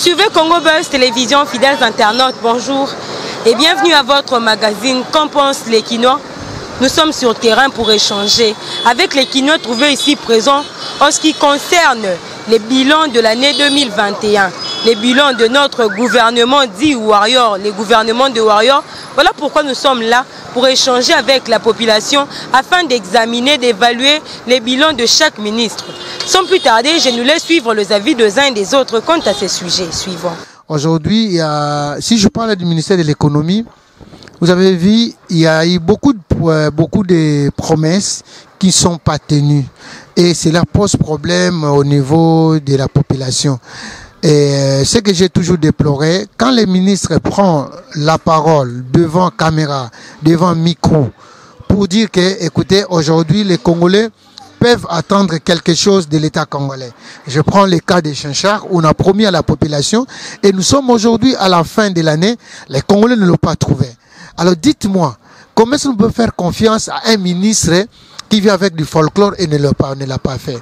suivez Congo Buzz Télévision, fidèles internautes, bonjour et bienvenue à votre magazine Qu'en pensent les Quinois Nous sommes sur terrain pour échanger avec les Quinois trouvés ici présents en ce qui concerne les bilans de l'année 2021, les bilans de notre gouvernement dit Warrior, les gouvernements de Warrior. Voilà pourquoi nous sommes là pour échanger avec la population afin d'examiner, d'évaluer les bilans de chaque ministre. Sans plus tarder, je nous laisse suivre les avis des uns et des autres quant à ces sujets suivants. Aujourd'hui, si je parle du ministère de l'économie, vous avez vu, il y a eu beaucoup de, beaucoup de promesses qui ne sont pas tenues. Et cela pose problème au niveau de la population. Et ce que j'ai toujours déploré, quand le ministre prend la parole devant caméra, devant micro, pour dire que, écoutez, aujourd'hui, les Congolais peuvent attendre quelque chose de l'État congolais. Je prends le cas de Chinchard, où on a promis à la population, et nous sommes aujourd'hui à la fin de l'année, les Congolais ne l'ont pas trouvé. Alors dites-moi, comment est-ce qu'on peut faire confiance à un ministre qui vient avec du folklore et ne l'a pas, pas fait?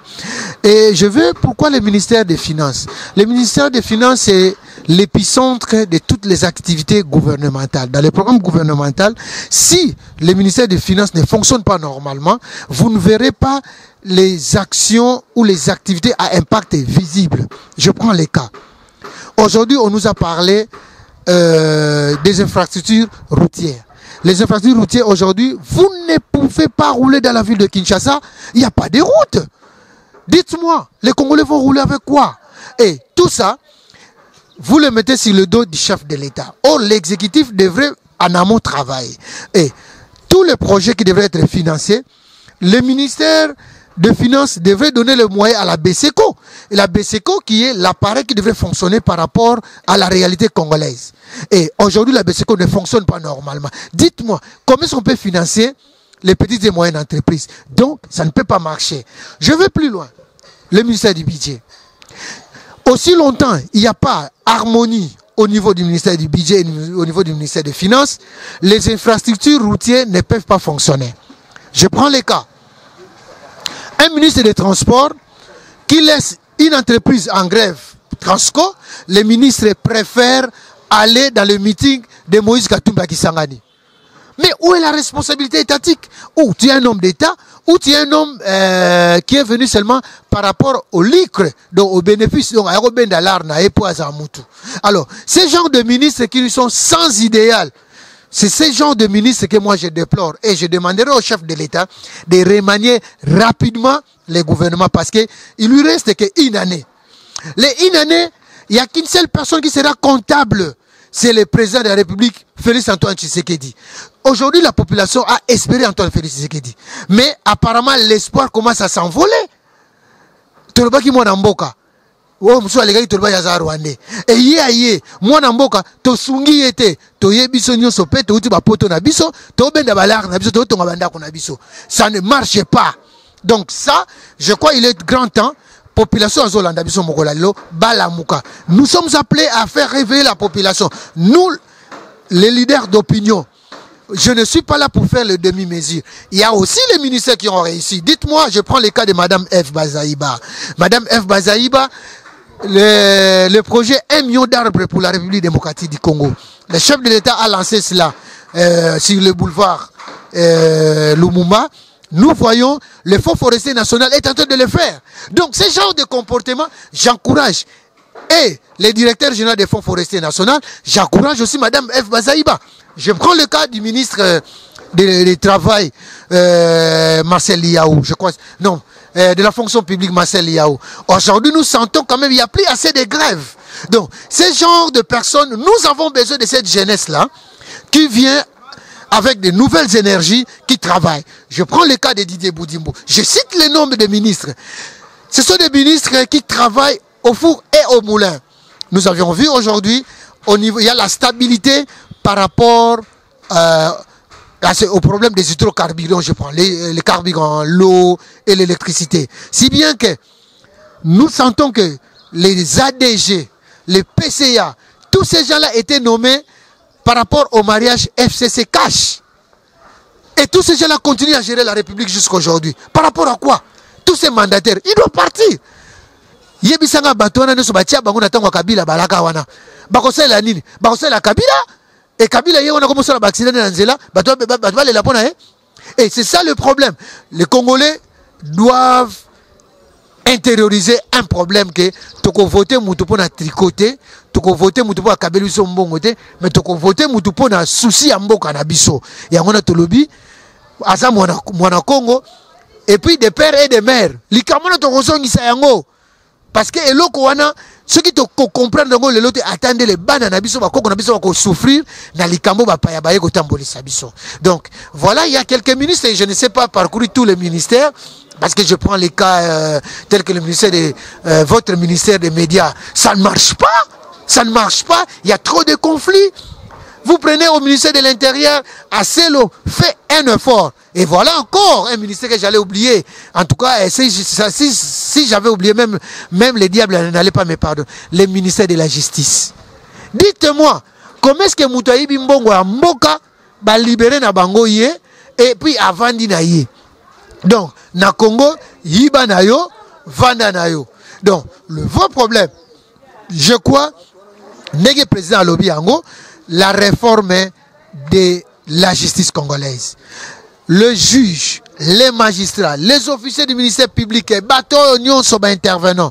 Et je veux pourquoi le ministère des Finances? Le ministère des Finances est l'épicentre de toutes les activités gouvernementales. Dans les programmes gouvernementaux, si le ministère des Finances ne fonctionne pas normalement, vous ne verrez pas les actions ou les activités à impact visible. Je prends les cas. Aujourd'hui, on nous a parlé euh, des infrastructures routières les infrastructures routières aujourd'hui, vous ne pouvez pas rouler dans la ville de Kinshasa, il n'y a pas de route. Dites-moi, les Congolais vont rouler avec quoi? Et tout ça, vous le mettez sur le dos du chef de l'État. Or, l'exécutif devrait en amont travailler. Et tous les projets qui devraient être financés, le ministère de Finances devrait donner le moyen à la BCECO. La BCECO qui est l'appareil qui devrait fonctionner par rapport à la réalité congolaise. Et aujourd'hui, la BCECO ne fonctionne pas normalement. Dites-moi, comment est-ce qu'on peut financer les petites et moyennes entreprises? Donc, ça ne peut pas marcher. Je vais plus loin. Le ministère du budget. Aussi longtemps, il n'y a pas harmonie au niveau du ministère du budget et au niveau du ministère des Finances, les infrastructures routières ne peuvent pas fonctionner. Je prends les cas un ministre des Transports qui laisse une entreprise en grève, Transco, les ministres préfèrent aller dans le meeting de Moïse Katumba Kisangani. Mais où est la responsabilité étatique? Ou tu es un homme d'État, ou tu es un homme euh, qui est venu seulement par rapport au licre, donc au bénéfice, donc à Alors, ces gens de ministres qui sont sans idéal, c'est ce genre de ministre que moi je déplore. Et je demanderai au chef de l'État de remanier rapidement les gouvernements parce qu'il lui reste qu'une année. Les une année, il n'y a qu'une seule personne qui sera comptable. C'est le président de la République, Félix Antoine Tshisekedi. Aujourd'hui, la population a espéré Antoine Félix Tshisekedi. Mais apparemment, l'espoir commence à s'envoler. oyo mosusu alekaki toloba yaza rwandais eye aye mwana mboka tosungi ye te toye biso nyonso mpe touti bapoto na biso tobenda balare na biso totonga bandako na biso ça ne marche pas donc ça je crois il est grand temps population azolanda biso balamuka nous sommes appelés à faire réveiller la population nous les leaders d'opinion je ne suis pas là pour faire le demi-mesure. Il y a aussi les ministères qui ont réussi. Dites-moi, je prends le cas de Madame F. Bazaïba. Madame F. Bazaïba, le, projet 1 million d'arbres pour la République démocratique du Congo. Le chef de l'État a lancé cela euh, sur le boulevard euh, Lumumba. Nous voyons le Fonds forestier national est en train de le faire. Donc, ce genre de comportement, j'encourage. Et les directeurs généraux des Fonds forestiers nationaux, j'encourage aussi Madame F. Bazaïba. Je prends le cas du ministre euh, du Travail, euh, Marcel Liaou, je crois. Non, euh, de la fonction publique Marcel Liao. Aujourd'hui, nous sentons quand même qu'il n'y a plus assez de grèves. Donc, ce genre de personnes, nous avons besoin de cette jeunesse-là qui vient avec de nouvelles énergies, qui travaillent. Je prends le cas de Didier Boudimbo. Je cite les noms des ministres. Ce sont des ministres qui travaillent au four et au moulin. Nous avions vu aujourd'hui, au niveau, il y a la stabilité par rapport euh, au problème des hydrocarburants, je prends les, les carburants, l'eau et l'électricité. Si bien que nous sentons que les ADG, les PCA, tous ces gens-là étaient nommés par rapport au mariage FCC Cash. Et tous ces gens-là continuent à gérer la République jusqu'à aujourd'hui. Par rapport à quoi Tous ces mandataires, ils doivent partir. yebisanga bato wana nyonso batia bango na kabila balaka wana bakosalela nini bakosalela kabila e kabila ye wana komosala baaccident na nzela bato ba- bato balela mpo na ye et c'est ça le problème les congolais doivent intérioriser un problème ke tokovote mutu mpo na triko te tokovote mutu mpo akabeli biso mbongo te mais tokovote mutu mpo na susi ya mboka na biso. Yango na tolobi aza mwana, mwana congo et puis de père et de mère likambo wana tokozongisa yango parce que eloko wana soki tokocomprendre yango lelo te ata ndele bana na biso bakoko na biso bakosouffrir na likambo bapaya baye kotambolisa donc voilà il y a quelques ministres et je ne sais pas parcourir tous les ministères parce que je prends les cas euh, tels que le ministère de euh, votre ministère des médias ça ne marche pas ça ne marche pas il y a trop de conflits vous prenez au ministère de l'Intérieur, Acelo fait un effort. Et voilà encore un ministère que j'allais oublier. En tout cas, eh, si, si, j'avais oublié, même, les diables n'allaient pas me pardonner. Le ministère de la Justice. Dites-moi, comment est-ce que Moutaïbi Mbongo a Mboka va libérer na bango yé et puis avant na yé. Donc, na Congo, yiba na yo, vanda na yo. Donc, le vrai problème, je crois, ndenge président alobi yango la réforme de la justice congolaise le juge les magistrats les officiers du ministère public bato oyo nyonso baintervenant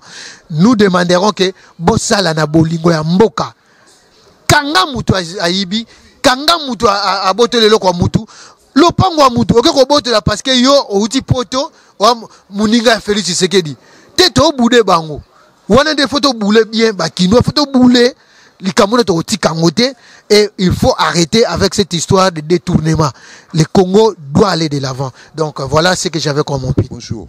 nous demanderons ke bosala na bolingo ya mboka kanga mutu ayibi kanga mutu a- a- aboteli eloko ya mutu lopango ya mutu oke kobotela parce que yo outi poto mo- moninga ya félix tshisekedi. Te bango. Wana nde fo tobule bien bakinois fo tobule likambo tokotika te et il faut arrêter avec cette histoire de détournement. Le congo doit aller de l'avant. Donc voilà ce que j'avais comme opinion. Bonjour.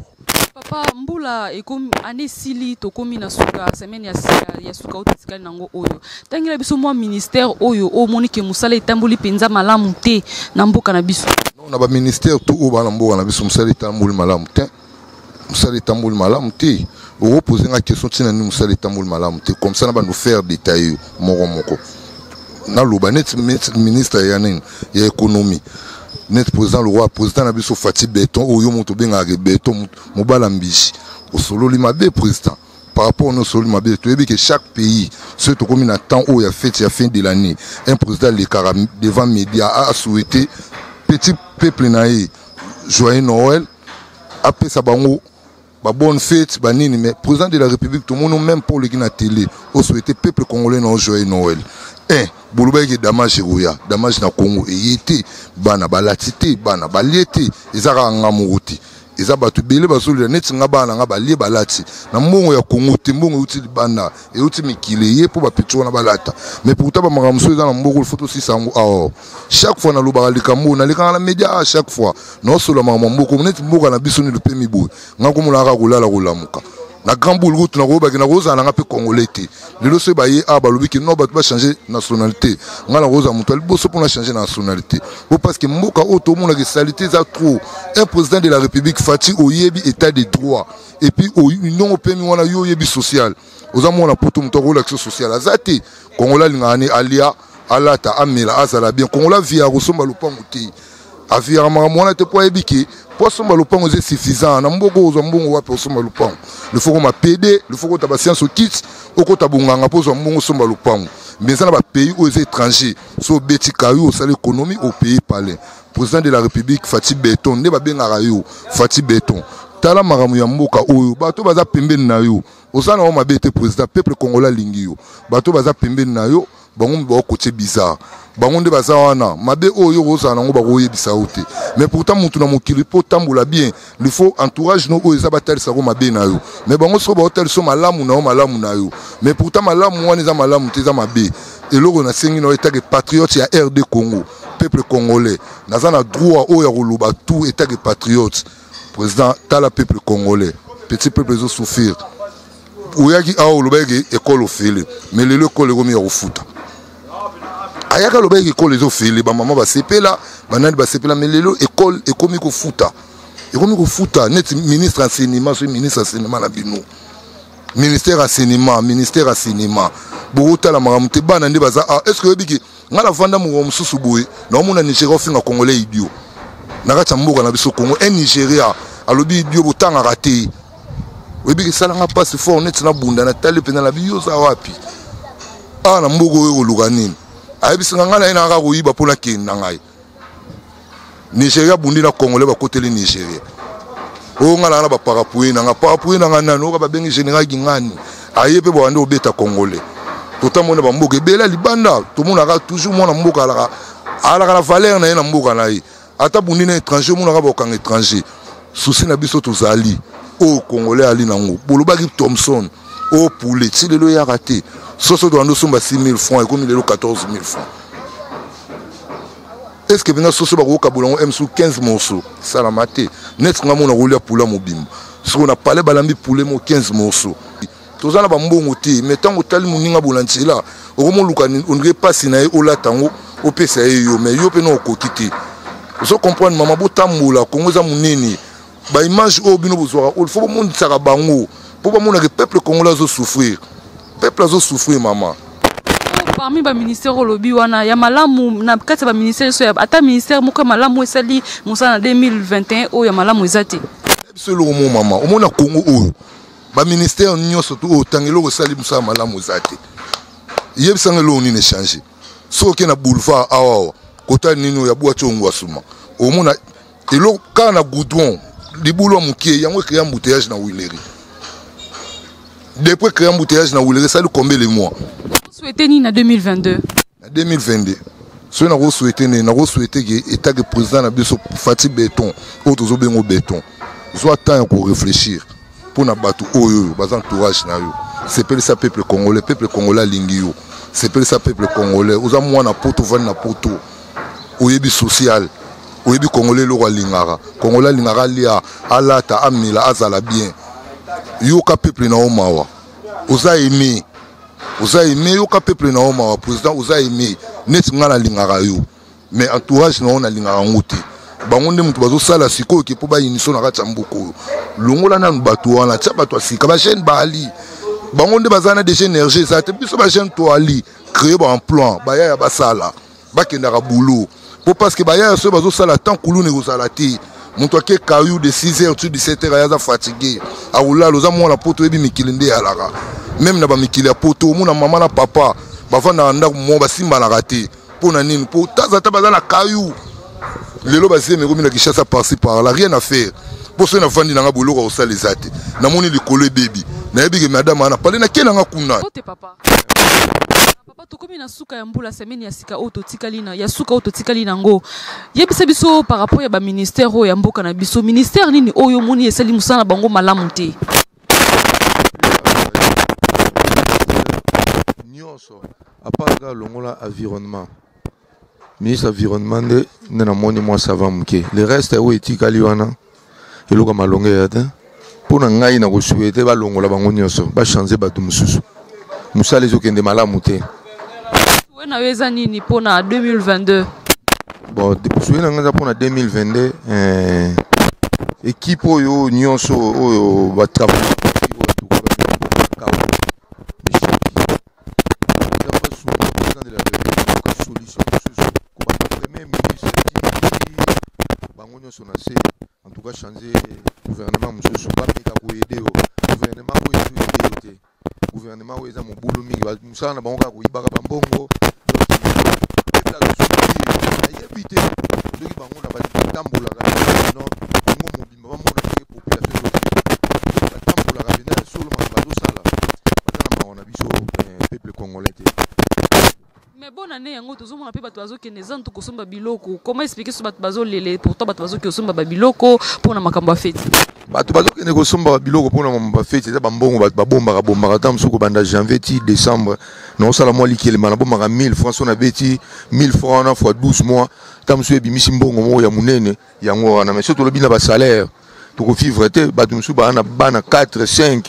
Papa mbula ekomi ane esili tokómi na suka semaine ya, ya, suka oyo totikali nango oyo. Ntangela biso mwa ministère oyo omoni ke mosala etamboli mpenza malamu te na mboka na biso. Na baministère tu oyo bana mboka na biso mosala etamboli malamu te. Mosala etamboli malamu te. Okopose nga question ntina nini mosala etamboli malamu te. Comme ça na bano faire détail moko moko. Naloba neti ministre ya nini? Ya économie neti président lokwa président na biso fati beton oyo moto obengaka beton mo- mobala mbishi osololi président. Par rapport na osololi mabe toyebi ke chaque pays soki tokómi na temps oyo ya fete ya fin de l'année. Un président alekaka devant média a souhaité petit peuple na ye joyeux noël. Apesa bango babonne fête banini mais président de la république tomoni même mpo oleki na télé osouhaité peuple congolais na ojoyeux noël un bolobaki damage ekoya damage na congo eye te bana balati te bana balie te eza kaka nga moko te eza bato ebele bazolela neti nga bana nga balie balati na mbongo ya kongo te mbongo euti libanda euti mikili ye mpo bapetro wana balata mais pourtant bamakambo mosusu eza na mboko fo tosisa yango awa chaque fois nalobaka likambo nalekaka na média a chaque fois. Naosolola makambo ya mboko neti mboka na biso nelo mpe miboye nga komonaka kolala kolamuka na grand boule kutu nakoyebaki nakozala nanga mpe congolais te. Lelo soki baye awa balobi ke no bato bachange nationalité. Nga nakozala moto ya liboso mpona change nationalité. Po parce que mboka oyo tomonaka esali te eza trop. Un président de la république fati oyebi état de droit. Et puis ndongo opemi wana yo oyebi social. Oza mona poto moto akolakisa social aza te. Kongola alingaka ne alia alata amela azala bien. Kongola vi akosomba lopango te wana te mpo ayebi ke mpo asomba lopango eza suffisant. Na mbongo mbongo osomba lopango. Mais eza na bapays oyo eza étranger. So obeti kayo osala économie opayé palais. Président de la république fati beton nde babengaka yo fati beton tala makambo ya oyo bato baza pembeni na yo. Oza na président peuple congolais alingi yo. Bato baza pembeni na yo bango bakotie bizarre bango nde baza wana mabe oyo kozala nango bakoyebisa yo te mais pourtant motu na mokili mpo otambola bien. Il faut entourage no oyo eza batalisako mabe na yo. Mais bango soko baotalisa malamu na yo malamu na yo. Mais pourtant malamu wana eza malamu te eza mabe. Eloko nasengi na yo etake patriote ya rd congo peuple congolais. Naza na droit oyo ya koloba tout etake patriote. Président tala peuple congolais. Petit peuple ezosouffrir oyaki awa olobaki ekole ofele. Mais lelo ekole ekomi ya kofuta ayaki alobaki ekole ezofele bamama basepela banani basepela mais lelo ekole ekomi kofuta. Ekomi kofuta neti ministre enseignement soki ministre enseignement na bino. Ministère enseignement ministère enseignement bokotala makambo te bana nde baza ah, est ce que oyebiki? Ngai navanda mokolo mosusu boye naomona nigeria ofinga congolais idio. Na kati ya mboka na biso congo un nigéria alobi idio botangaka te. Oyebiki esalanga mpasi fort neti nabunda natali mpenza na biyo oza wapi? Awa na mboka oyo koluka nini ayebisanga ngai na ye nanga koyiba mpo nakende na ngai. Nigeria bundi na congolais bakoteli nigeria. Oyo ngai nanga na baparapluie nanga. Parapluie nanga nani? Oyoka babengi général gingani. Aye mpe bawande kobeta congolais totamoni na bamboka ebele ya libanda tomonaka toujours mwana mboka alaka alaka na valeur na ye na mboka na ye. Ata bundi na étranger omonaka bakokanga étranger. Susi na biso tozali. Oyo congolais ali nango. Bolobaki thomson. Oyo poulet. Ti lelo eyaka te soso tolanda osomba 6 000 francs ekomi lelo 14 000 francs. Est ce que mpenza soso bakokokabola yango msu 15 morceau salama te neti nga mona kolia pula mobimba sikoyo na pale balambi pule mo 15 morceau toza na bambongo te me ntango otali moninga bola nzela okomoluka ondire mpasi na ye olata yango opesa ye yo me yo mpe na okoki te. Ozo comprendre mama botambola kongo eza monene baimage oyo bino bozwaka fo bomonisaka bango. Mpo bamonaka peuple congolais azosouffrir peuple azosouffrir mama parmi baministère olobi wana ya malamu na kati ya baministère so ata ministère moko ya malamu esali mosala na 2021 oyo ya malamu eza te. Biso eloko mo mama omona kongo oyo baministère nyonso to oyo tanga eloko esali mosala malamu eza te. Yebisanga eloko nini echange soki oke na boulevard awawa kota nini oyo ya bwati ongo ya suma? Omona eloko kaka na goudron libulu ya mokie yango ekrea embouteillage na wileri depuis ekrea embouteillage na wileri esali combien le mois. Souhaité nini na 2022 na 2022 soki nakosouhaite nini nakosouhaite ke etake président na biso fati beton oyo tozobenga beton zwa temps ya korefléchir mpo na bato oyo oyo baza entourage na yo. Sepelisa peuple congolais peuple congolais alingi yo. Sepelisa peuple congolais. Oza mwana poto ovandi na poto. Oyebi social. Oyebi congolais eloko alingaka congolais alingaka alia alata amela azala bien yoka peuple na yo mawa. Oza aime oza aime yoka peuple na yo mawa. Président oza aime neti ngai nalingaka yo. Mais entourage na yo nalingaka yango te. Bango nde moto bazosala sikoyo ke mpo bayiniso na kati ya mboka oyo. Longola nanu bato wana tia bato ya sika bagene baali bango nde baza na deja énergie eza te biso bagene toali créer baemploi bayaya basala bakendaka boulot mpo parceke bayaya soki bazosala tant kuluna ekozala te moto ake kayu de 6 heures tu 17 heures aza fatigué. Akolala oza mwana poto oyebi mikili nde eyalaka meme na bamikili ya poto omona mama na papa bavandaka ndako mo basimbanaka te. Mpo na nini? Mpo taza ta baza na kayu. Lelo bazemi ekomi na kishasa parci par là rien à faire. Mpo soki navandi nanga boloko kosala eza te. Namoni likolo ebebi. Nayebi ke madame ana pale nake nanga kuna papa tokomi na suka ya mbula semeni ya sika oyo totikali na ya suka oyo totikali nango. Yebisa biso par rapport ya baministère oyo ya mboka na biso. Ministère nini oyo omoni esali mosala na bango malamu te? Nyonso apart kaka longola environnement. Ministre environnement nde nde namoni mwa sava moke. Le reste oyo etikali wana eloko malongo eya te. Mpo na ngai na kosuete balongola bango nyonso bachange bato mosusu. Mosala ezokende malamu te we na yo eza nini mpo na 2022 bon suye na ngai eza mpona 2022 eh, ekipe oyo nyonso oyo batravaille bango nyonso na se en tout cas changer gouvernement mosusu bameka koyede yo gouvernement oyo ezoyede yo te gouvernement oyo eza mobulu mingi mosala na bango kaka koyibaka bambongo biso peuple congolais te. Me bona ne yango tozomona mpe bato bazokende eza ntu kosomba biloko. Comment explike so bato bazolele? Pourtant bato bazoki kosomba babiloko mpona makambo ya feti bato bazokende kosomba biloko mpona makambo ya feti eza bambongo bato babombaka bombaka. Ta mosuku banda janvier ti décembre naosala mwa likelema nabombaka 1000 franc so nabeti 1000 franc wana fois 12 mois ta mosusu ebimisi mbongo moko ya monene yango wana. Mais so tolobi na basalaire tokovivre te. Bato mosusu baa na bana 4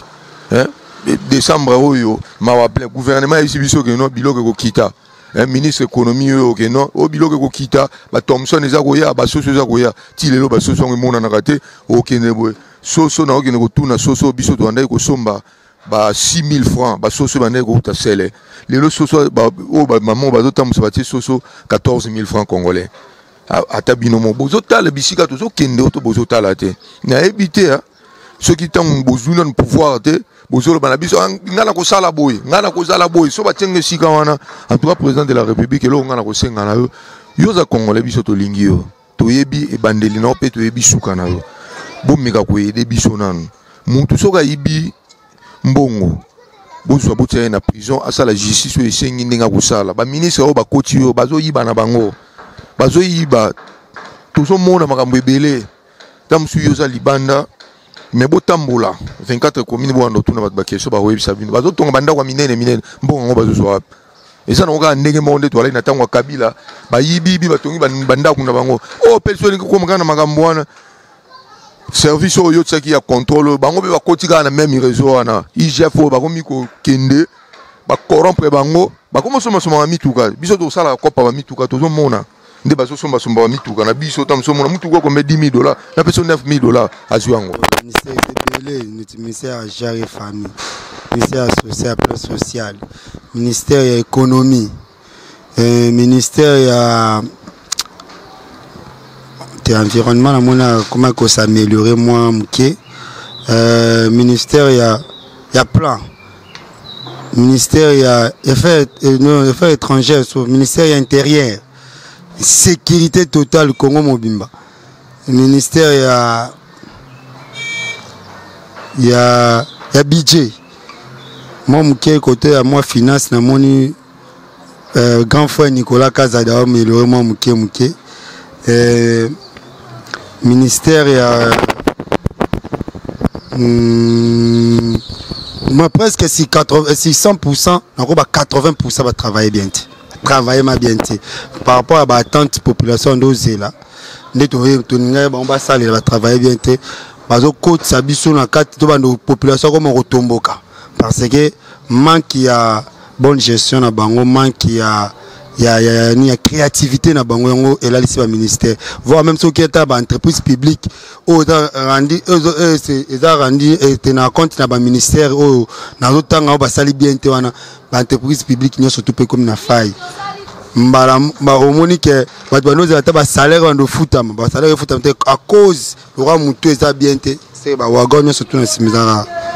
5 décembre oyo mawa plein gouvernement yebisi biso keno biloko ekokita eh, ministre économie oyo okeno oyo biloko ekokita bathomson eza koya basoso eza koya. Ti lelo basoso yango emonanaka te okende boye soso na okende kotuna soso biso tobandaki kosomba. Ba 6000 francs basoso bandaki kokuta sele lelo soso oyo bamama oyo bazotambusa batie soso 14000 francs congolais. Ata bino mo bozotala bisika tozokende oyo to bozotala te. Nayebi te soki ntango bozwi nanu pouvoir te bozoloba na biso nga na kosala boye ngai na kozala boye so batienge esika wana. Cas président de la république eloko nga na kosenga na yo yo oza biso tolingi yo. Toyebi ebandeli na mpe toyebi suka na yo. Bomeka koyede biso nanu. Mutu soki ayibi mbongo bozwa botia na prison asala justice oyo esengi ndenge akosala. Baministre oyo bakoti oyo bazoyiba na bango. Bazoyiba. Tozomona makambo ebele. Ta mosusu yo oza libanda me botambola 24 commune bowanda otuna bato bakestio bakoyebisa bino bazotonga bandako ya minene minene mbongo yango bazozwa wapi eza nango kaka ndenge moko nde toalai na ntango ya kabila bayibiyibi batongi ban- bandako na bango. Oyo mpe so elingi kokoma kaka na makambo wana service oyo otiaki ya contrôle. Bango mpe bakoti kaka na meme réseau wana igf oyo bakomi kokende bacorrompre bango bakomi osombasomba bamituka biso tosalaka kopa bamituka tozomona nde bazosombasomba bamituka na biso ta mosomona mutuka okombe 10 000 dollars. Na peso 9 000 dollars ministère ebele neti ministère ya genre famille. Ministère ya social. Plan ministère ya économie. Ministère ya environnement euh, ministère plan ministère ya euh, affaires étrangères ministère intérieur sécurité totale congo mobimba. Ministère ya ya ya budget. Mwa moke kote ya mwa finance namoni euh, grand frère nicolas kazada amélioré mwa moke moke euh, ministère ya mm, moi presque si, 80, si 100% nako ba 80% batravaille bien. te travaille ma bien par rapport à battente population nde ozela nde toningai bango basalela batravaille bien te. Bazokotisa biso population parce que manque ya bonne gestion na bango manque ya ya, ya, ya, ya créativité na bango yango elalisi baministère voire même soki ata baentreprise publique oyo eza randi eza randi ete na compte na baministère oyo nazotanga oyo basali bien te wana baentreprise publique nyonso tu mpe komi na fai mbala ba omoni ke bato banozela ata basalaire bando efutama basalaire efutama te à cause lokwa motu eza bien te se bawagon nyonso tu na nsima ezaka nako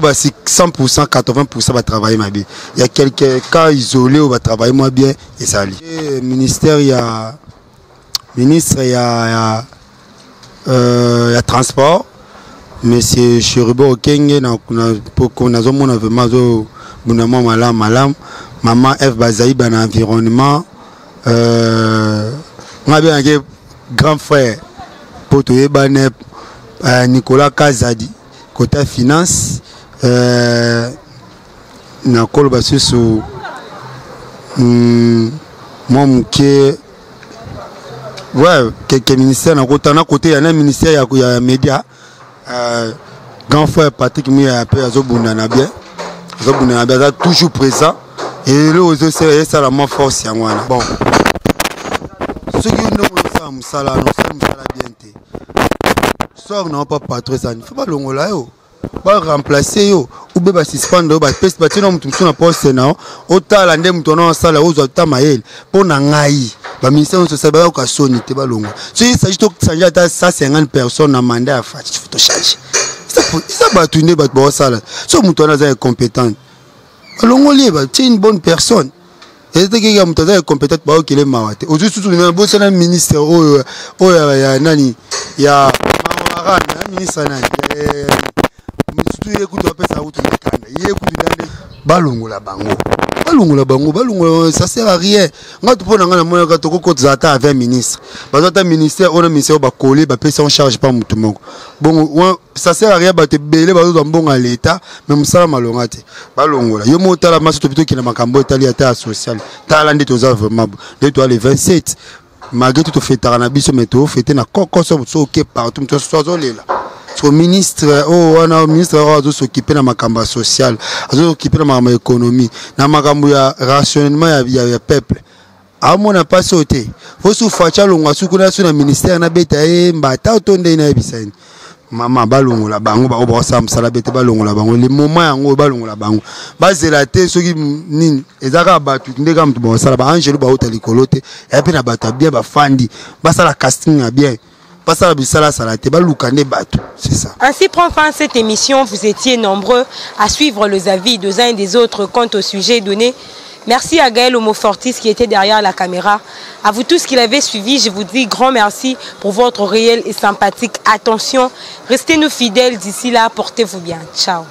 basi 100% 80% batravaille mabe ya quelque cas isolé oyo batravaille mwa bien ezali ministère ya ministre ya, ya, euh, ya transport monsieur cheribo okenge nazomona vraiment azobunda mwa malamu malamu mama f bazaiba na environnement euh, nga benake grand frère uh, nicolas kazadi kota finance euh, nakoloba susu mm, mwa moke ouais keke ministère nakota na kote ya na ministère ya, ya média euh, grand frère patrick muya mpe azobunda na bien azobunda na bien aza toujours présent elelo ezosala mwa force yango wana. Bon. Soki ndenge osala mosala wana osala mosala bien te. Soir na pa patron ezani fo balongola yo baremplace yo. Ube basuspendre yo bapesi batie na motu mosusu na poste na yo. Otala nde moto wana osala ozwa ta mayele. Mpo na ngai baministère nyonso osali bayoka soni te balongola soki esagi tochange ata 150 personnes na mandat ya fati fo tochange eza bato nde bato baosala so moto wana aza incompétente. Balongoli ye batie une bonne personne. Ezetekeki ya moto aza incompétente baokele mawa te ozwi susu bosana ministre oyo oyo ya nani? Ya maran ministre nani sutu ye kutu bapesa kutu mikanda ye kutu ndande balongola bango. Balongola bango balongola ça sert à rien. Nga to mpo na ngai namonaka tokokotisa ata avec ministre bazwa ata ministère oyo na ministère oyo bakole bapesi en charge pa motu moko. Bongo ça sert à rien bato ebele bazozwa mbongo ya leta mais mosala malonga te. Balongola. Yo mo otala maso topi tokende makambo etali ata ya social. Tala nde toza vraiment nde toa le 27 malgré tout tofetaka na biso mais tofete na kokoso so oke partout moto so azolela so ministre oyo wana ministre oyo azosokipe na makambo ya social azosokipe na makambo ya économie na makambo ya rationnement ya, ya, ya peuple. Amona mpasi oyo te fosu faci alongwa su kuna su na ministère nabeta ye mbata to ndenge nayebisa ye mama balongola bango bao baosala mosala bete balongola bango. Le moment yango oyo balongola bango. Bazela te soki nini eza kaka bato nde kaka moto baosala baangelu bauta likolo te. Eya mpe na bato ya bien bafandi basala casting ya bien Ainsi prend fin cette émission. Vous étiez nombreux à suivre les avis des uns et des autres quant au sujet donné. Merci à Gaël Homofortis qui était derrière la caméra. À vous tous qui l'avez suivi, je vous dis grand merci pour votre réel et sympathique attention. Restez nous fidèles d'ici là. Portez-vous bien. Ciao.